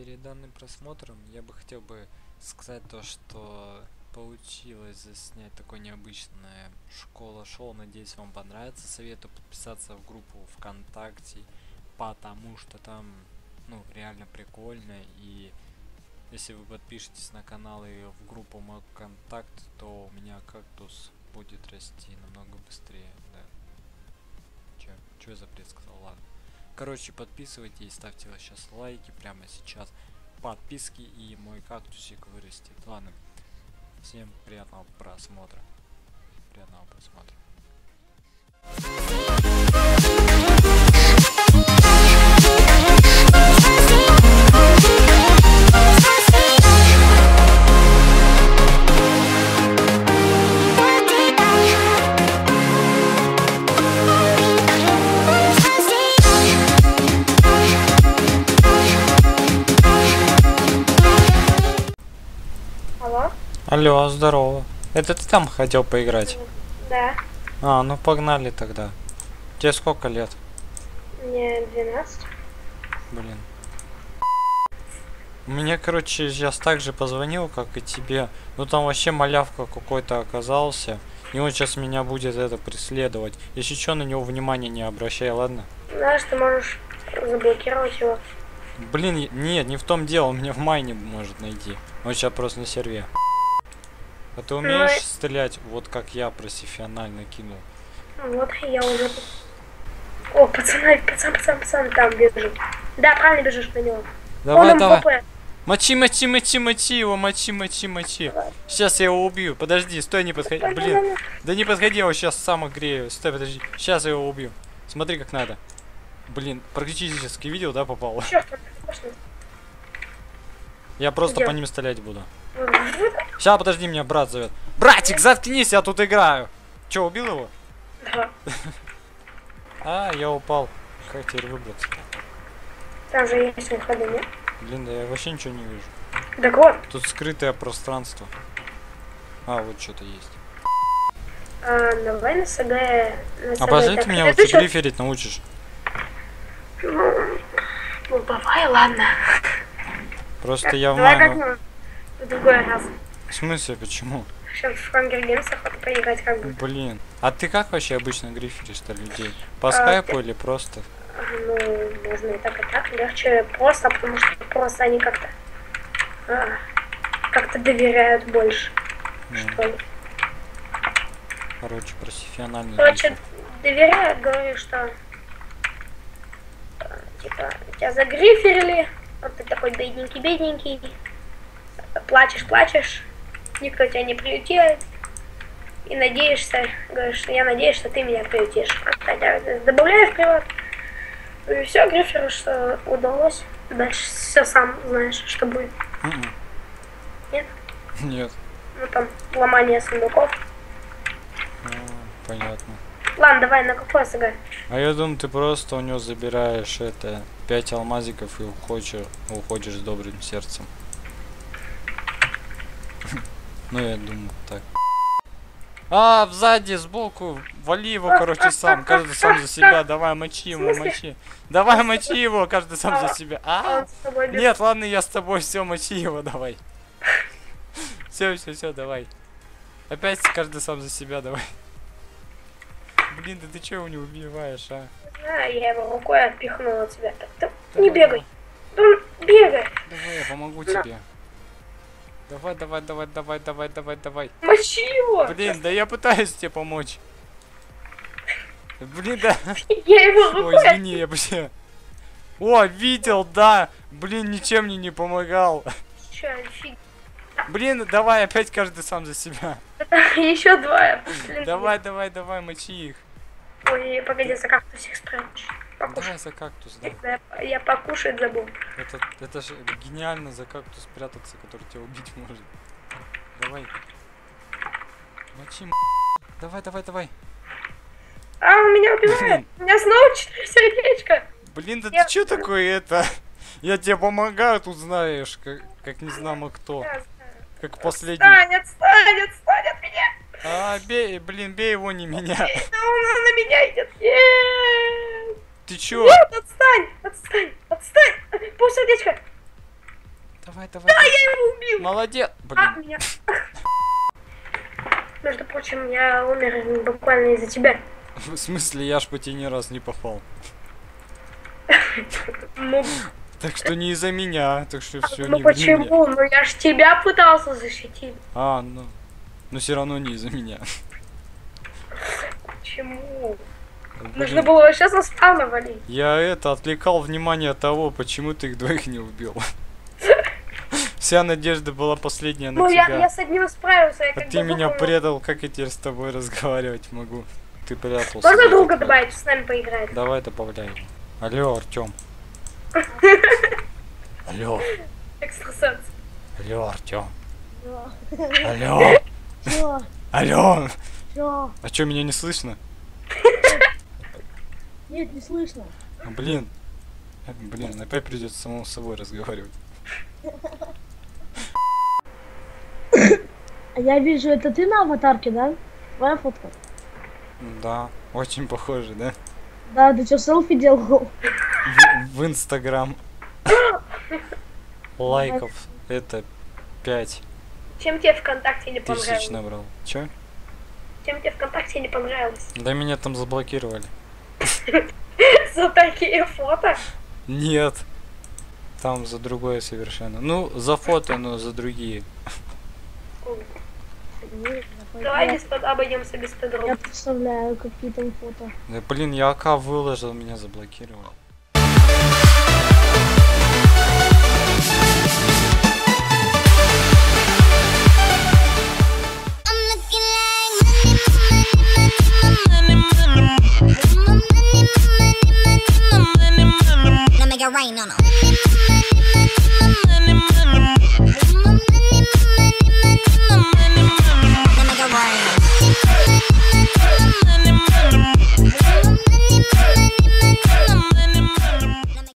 перед данным просмотром я бы хотел бы сказать то, что получилось заснять такое необычное школа шоу. Надеюсь, вам понравится. Советую подписаться в группу ВКонтакте, потому что там, ну, реально прикольно. И если вы подпишетесь на канал и в группу мой то у меня кактус будет расти намного быстрее, да. Чё, чё я за бред сказал, ладно. Короче, подписывайтесь, ставьте сейчас лайки прямо сейчас. Подписки и мой кактусик вырастет. Ладно. Всем приятного просмотра. Приятного просмотра. Алло? Здорово. Это ты там хотел поиграть? Да. А, ну погнали тогда. Тебе сколько лет? Мне 12. Блин. Мне, короче, сейчас так же позвонил, как и тебе. Ну там вообще малявка какой-то оказался. И он сейчас меня будет это преследовать. Если что, на него внимания не обращай, ладно? Знаешь, ты можешь заблокировать его. Блин, нет, не в том дело, он меня в майне может найти. Он сейчас просто на серве. А ты умеешь Ой. стрелять, вот как я профессионально кинул? Вот, я уже... О, пацаны, пацан, пацан, пацан, там бежит. Да, правильно бежишь на него. Давай, Он давай. МПП. Мочи, мочи, мочи, мочи его, мочи, мочи, мочи. Сейчас я его убью. Подожди, стой, не подходи. Блин, да не подходи, я его сейчас сам огрею. Стой, подожди. Сейчас я его убью. Смотри, как надо. Блин, практически видел, да, попал? Я просто Где? по ним стрелять буду. Сейчас, подожди, меня брат зовет. Братик, заткнись, я тут играю. Че, убил его? Да. А, я упал. Как теперь выбраться? Там же есть выходы, нет? Блин, да я вообще ничего не вижу. Так вот, Тут скрытое пространство. А, вот что-то есть. а, давай на СГ... На СГ Обожди, так, ты меня вот гриферить научишь. Ну, ну, давай, ладно. Просто я в как в другой раз. В смысле, почему? Сейчас в Hunger Games охота поиграть как бы. Блин. А ты как вообще обычно гриферишь-то людей? По скайпу или просто? Ну, можно и так, и так. Легче просто, потому что просто они как-то а, как-то доверяют больше, Ну, что ли. короче, профессиональный Короче, доверяют, говорю, что типа тебя загриферили, вот ты такой бедненький-бедненький, плачешь, плачешь, никто тебя не приютит, и надеешься, говоришь, я надеюсь, что ты меня приютишь. Хотя добавляю в приват, и все, гриферу, что удалось, дальше все сам знаешь, что будет. Мгм. Нет? Нет. Ну там ломание сундуков. А, понятно. Ладно, давай, на какой СГ? А я думаю, ты просто у него забираешь это 5 алмазиков и уходишь, уходишь с добрым сердцем. Ну, я думаю, так. А, сзади, сбоку, вали его, короче, сам. Каждый сам за себя. Давай, мочи его, мочи. Давай, мочи его, каждый сам за себя. А А, нет, ладно, я с тобой, все, мочи его, давай. Все, все, все, давай. Опять каждый сам за себя, давай. Блин, да ты чего его не убиваешь, а? А, я его рукой отпихнул от. Так, ты не бегай. Он бегай. Давай, я помогу тебе. Давай, давай, давай, давай, давай, давай, давай. Мочи его. Блин, да я пытаюсь тебе помочь. Блин, да. Я его Ой, извини, я вообще. О, видел, да. Блин, ничем мне не помогал. Блин, давай опять каждый сам за себя. Еще два. Давай, давай, давай, мочи их. Ой, погоди, за кактусик спрячь. Покушай. Давай за кактус, да. Я, я покушать забыл. Это, это же гениально за кактус прятаться, который тебя убить может. Давай. Мочи, м***. Давай, давай, давай. А, он меня убивает. У меня снова четыре сердечка. Блин, да Я- ты чё такое это? Я тебе помогаю, тут знаешь, как, как не знамо кто. Как последний. Отстань, отстань, отстань от меня. А, бей, блин, бей его, не меня. Да он на меня идет. Нет, Ты чё? Нет, отстань, отстань, отстань. Пол сердечка. давай, давай. А я его убил! Молодец. А, Блин, меня... Между прочим, я умер буквально из-за тебя. в смысле, я ж по тебе ни раз не попал. Ну, Так что не из-за меня, так что все ну не меня. почему? Ну я ж тебя пытался защитить. А, ну. Но все равно не из-за меня. Почему? Нужно было вообще валить. Я это отвлекал внимание от того, почему ты их двоих не убил. Вся надежда была последняя на Ну, я, тебя. я с одним справился. Я А ты меня выполнил. предал, как я теперь с тобой разговаривать могу? Ты прятался. Можно друга добавить, с нами поиграет? Давай добавляй его. Алло, Артем. Алло, Экстрасенс. алло, Артем. Чё? Алло, Чё? алло. Чё? А что, меня не слышно? Нет, не слышно. Блин. Блин, опять придется самому с собой разговаривать. А я вижу, это ты на аватарке, да? Твоя фотка? Да, очень похоже, да? Да, ты что, селфи делал? В, в Инстаграм. Лайков это 5 Чем тебе ВКонтакте не тысяч понравилось? набрал. Чё? Чем тебе ВКонтакте не понравилось? Да меня там заблокировали. За такие фото? Нет. Там за другое совершенно. Ну, за фото, но за другие. Давай без под... обойдемся без Я подробностей. представляю, какие там фото. Да, блин, я АК выложил, меня заблокировали.